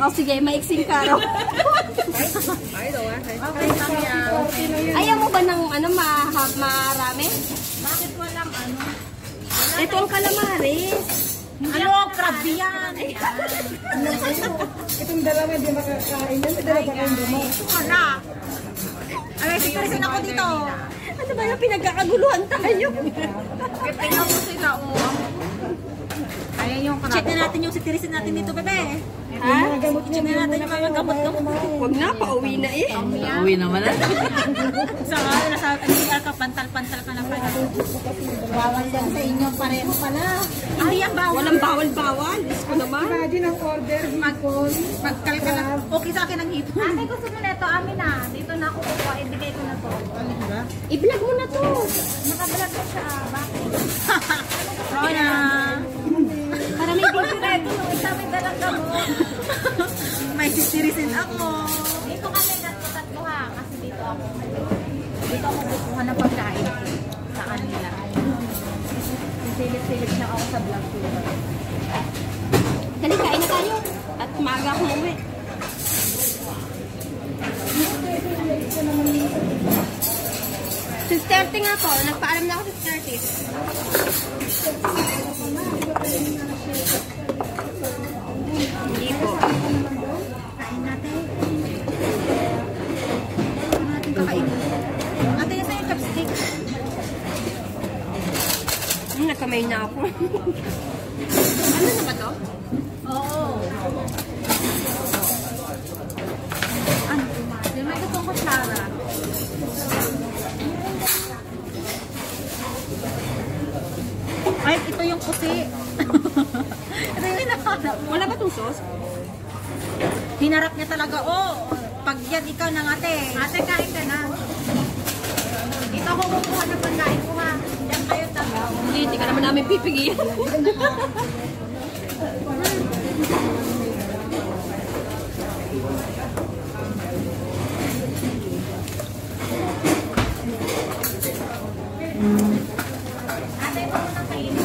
nang, oh sige, maiksing karo. Okay lang yan. ayaw mo ba ng, ano, ma, ha, marami? Bakit walang ano? Ito ang calamares. Ano? Crab yan. Itong dalawa hindi makakain. Yan, may dalawa kayong dumo. Wala. Alay, sitirisin ako dito. Ano ba yung pinagkakaguluhan tayo? Tingnan mo sila, oh. Yung crab. Check na natin yung sitirisin natin dito, bebe. ha? Check na natin yung mga gamot-gamot. Huwag na, pauwi na eh. Uwi naman na. Sa ano, nasa NCR ka, pantal-pantal ka na pala. Bawal yan sa inyo pareho pala. Hindi yan bawal. Walang bawal-bawal. Diyos ko naman. Imagine ang order, hipon. Magkal ka na. Okay sa akin ang hipon. Ate, gusto mo na ito? Amin na. Dito na ako kukuha. Ibigay ko na to. I-vlog mo na to. Nakablog ko siya. Bakit? Rona. Para may Ito, yung isa may sitirisin ako. Dito kami tatlo-tatlo ha. Kasi dito ako. Dito ako kukuha ng pagkain sa kanila. Silip-silip na ako sa vlog ko. Dali, kain na tayo. At maaga ako umuwi. 30 nga po, nagpaalam na ako sa 30. Hindi po. Kain natin. Ano natin kakainin? Ate, nasa yung chopstick? Hmm, nagkamay na ako. ano na ba to? Oo. Ano? Di may gustong kutsara. Ay, ito yung puti. ito yung hinahanap. Wala ba tong sauce? Hinarap niya talaga, oh, pag yan ikaw ng ate. Ate, kain ka na. Dito ako kukuha ng pagkain ko ha. Diyan kayo tatlo. Hindi, hindi ka naman namin pipigilan. Ate, ito muna kainin.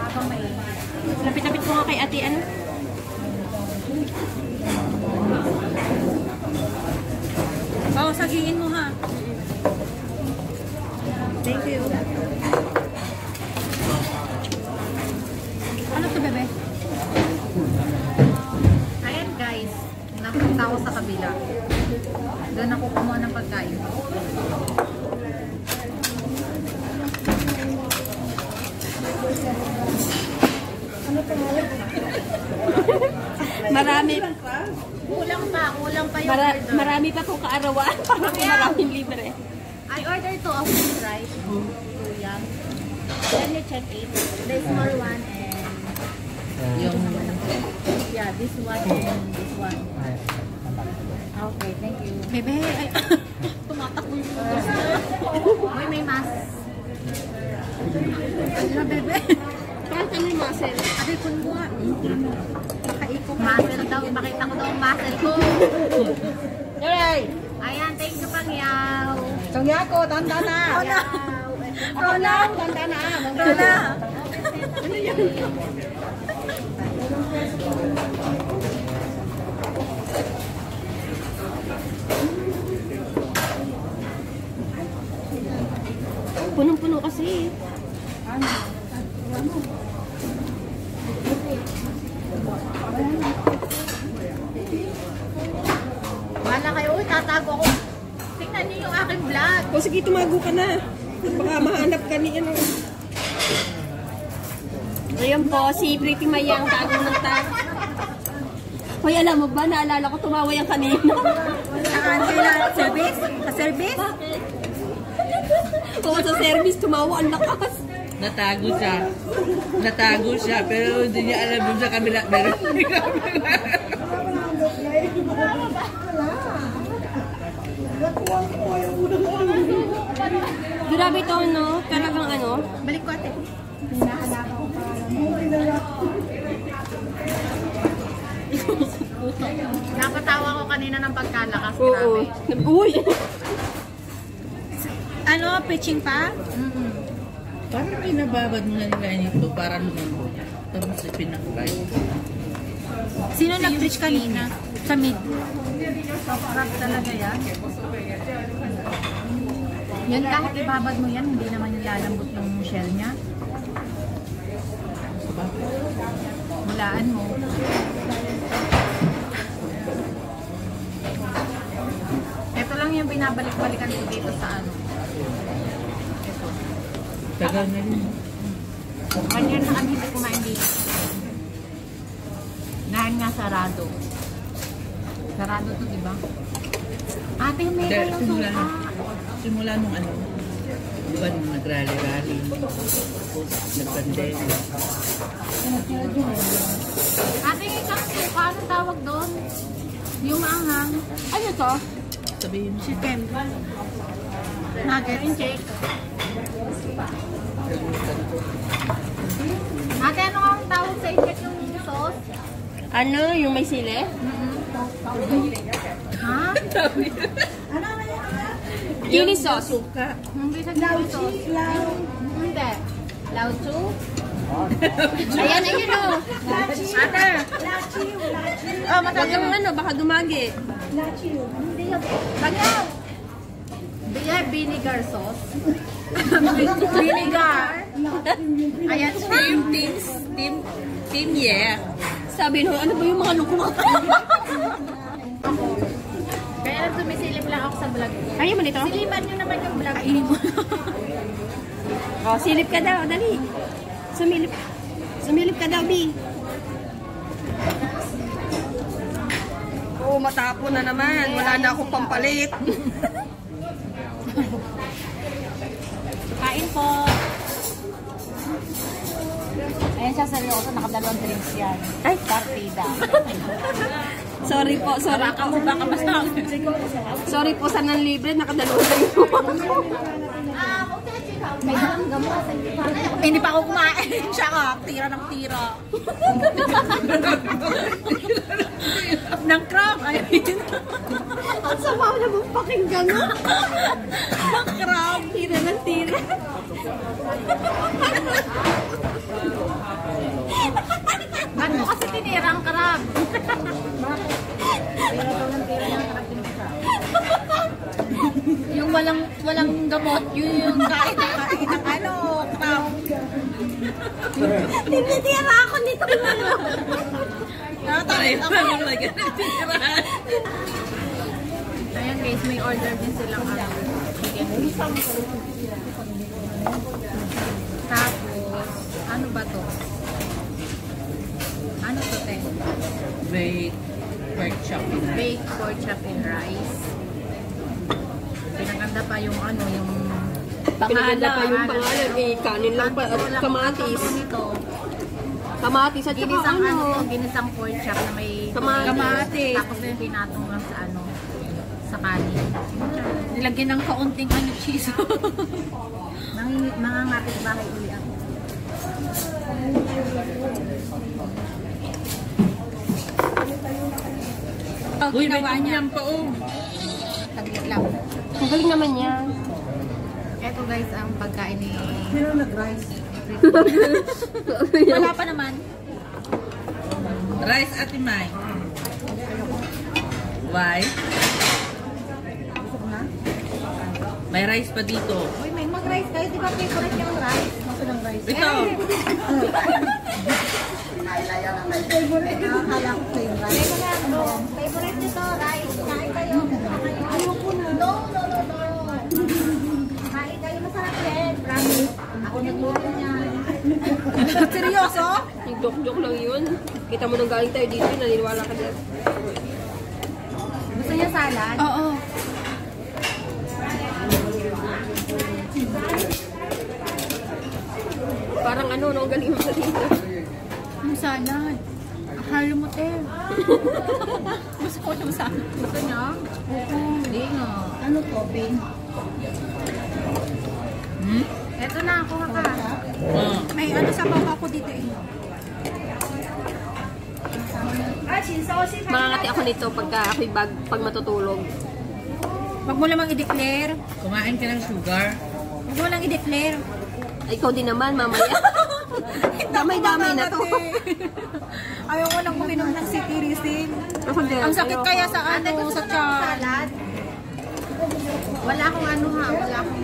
Habang may Lapit-lapit ko nga kay ate, ano? Oh, sagiin mo ha. Thank you. Ano to, bebe? Ayan guys, napunta ako sa kabila. Doon ako kumuha ng pagkain. Marami, Kulang pa, kulang pa yung mara, order. marami pa tong kaarawan. Parang maraming libre. I ordered two of these rice. Kuya. Then you check it. The small one and Yung yeah, this one and this one. Okay, thank you. Bebe, ay, tumatakbo yung Uy, may mask. Ano, bebe? Parang kami muscle. Ate, kun mo nga. Nakaikot. Muscle daw. Ipakita ko daw ang muscle ko. Yay! Thank you, Pangyaw. Tangya ko, tanda na. Yaw. Rola, tanda na. Lola. Punong-puno kasi. Wala kayo. Uy, tatago ako. Tingnan niyo yung aking vlog. O sige, tumago ka na. Baka mahanap ka ni ano. Ayun po, si Pretty Mayang tago ng tag. Hoy, alam mo ba, naalala ko tumawa yung kanina. Saan sila? Service? Sa service? Oo, sa service, tumawa ang lakas. natago siya. Natago siya, pero hindi niya alam dun sa kabila. Meron Grabe to, no? Talagang ano, Balik ko ate. Napatawa ko kanina ng pagkalakas. oo. Grabe. Uy! Ano, pitching pa? Parang pinababad mo na nila nito para lumambot. Tapos ipinakbay. Sino nag-preach kanina? Sa mid. Crab talaga yan. Yan kahit ibabad mo yan, hindi naman yung lalambot yung shell niya. Mulaan mo. Ito lang yung binabalik-balikan ko dito sa ano. Tagal na rin. One year na kami hindi kumain dito. Dahil nga sarado. Sarado to, di ba? Ate, may Dahil yung simula, suka. simula nung ano, di ba nung nagrally-rally, tapos nag-pandemic. Ate, isang suka. Ano tawag doon? Yung maanghang. Ano to? Sabihin mo, Chicken. Nugget and shake. Ate, ano nga ang tawag sa inyo yung sauce? Ano? Yung may sili? Ha? Chili sauce. suka. Hindi sa chili sauce. Hindi. Lauchu? Ayan, ayun o. Ate! Oh, Huwag kang ano, baka dumagi. Bagyaw! Biya vinegar sauce. vinegar. Ayan. Team, team, team, team, yeah. Sabi no, ano ba yung mga lukot? Kaya lang sumisilip lang ako sa vlog. Ayaw mo nito? Silipan nyo naman yung vlog. Kainin mo. Oh, silip ka daw, dali. Sumilip. Sumilip ka daw, Bi. Oo, oh, matapo na naman. Wala na akong pampalit. Kain po. Ayan siya seryoso, nakadalawang drinks yan. Ay. Partida. Sorry po, sorry po. Baka mas Sorry po sa nanlibre, nakadalawa na yung May dalang gamot sa inyo. Hindi pa ako kumain. Siya ka, tira ng tira. ng crab. I mean, Ang sama na mong pakinggan mo. Ang crab. Tira ng tira. Ba't mo kasi tinira ang karab? Yung walang walang gamot, yun yung kain na kain ng ano, crab. Tinitira ako nito. Pareho pa naman like titirahan. Ayan guys, may order din silang ano. Tapos, ano ba to? Ano to, te? Baked pork chop in rice. Baked pork chop and rice. Pinaganda pa yung ano, yung Pinaganda pa yung pangalan. Eh, kanin lang pa. At kamatis. Kamatis at saka Ginisang ano, ano. ginisang pork chop na may Kamatis. kamatis. Tapos yung pinatong lang sa ano, sa kanin. Nilagyan ng kaunting ano, cheese. Nangingi, mga ngapit bahay uli ako. Oh, Uy, may niya. yum pa oh. Taglit lang. Ang galing naman yan. Ito guys, ang pagkain ni... Wala pa naman. Rice at imay. Why? May rice pa dito. Uy, may mag-rice kayo. Di ba favorite yung rice? Maso ng rice. Ito. Favorite no. Favorite nito, rice. Kain kayo. Ayoko na. No, no, no, no. Kain kayo. Masarap yan. Promise. Ako nagluto niya. Seryoso? Joke-joke lang yun. Kita mo nang galing tayo dito, naniniwala ka dyan. Gusto niya salad? Oo. Parang ano, no, ang galing mo dito. Yung salad. Halo mo, te. Gusto ko yung salad. Gusto niya? Hindi nga. Ano topping? Hmm? Eto na ako ka. Oh. May ano sa baba ko dito eh. Makakati ako nito pagka ako'y bag, pag matutulog. Huwag mo lamang i-declare. Kumain ka ng sugar. Huwag mo lang i-declare. Ay, ikaw din naman, mamaya. Damay-damay na to. Ayaw ko lang uminom ng. Ako din. Ang sakit kaya sa ano, sa tiyan. Salad. Wala akong ano ha, wala akong...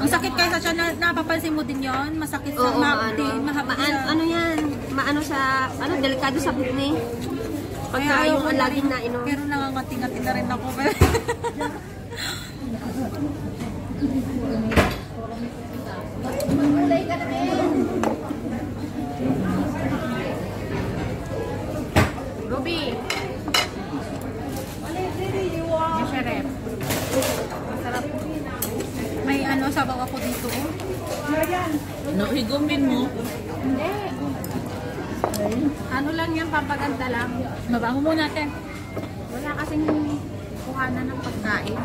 Ang sakit kaya sa tiyan, na, napapansin mo din yon Masakit sa Oo, ma- di, mahaba sa- ano yan? Maano sa, ano, delikado sa kidney. Pagka yung laging na inom. Pero nangangati-ngati na rin ako. Kulay ka na rin. Ruby. Masarap. Masarap. May ano, sabaw ako dito. Oh. No, higumin mo. Hindi. Ano lang yan, pampaganda lang. Mabango muna natin. Wala kasing kuhanan ng pagkain.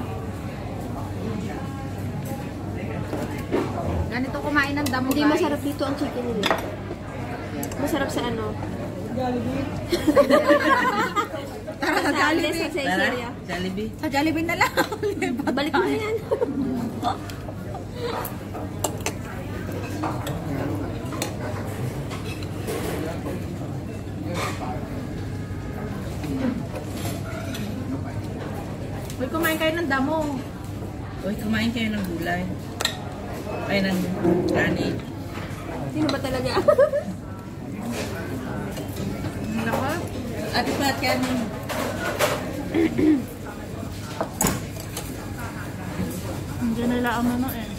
Ganito kumain ng damo, Hindi guys. masarap dito ang chicken nila. Masarap sa ano? Tara sa Sa Jollibee. Sa Tara. Jollibee. Sa Jollibee na lang. Balik mo na yan. Uy, ng damo. Uy, kumain kayo ng gulay. Ay, ng gani. Sino ba talaga? Nako. Ate Pat, kanin. Hindi nila ang ano eh.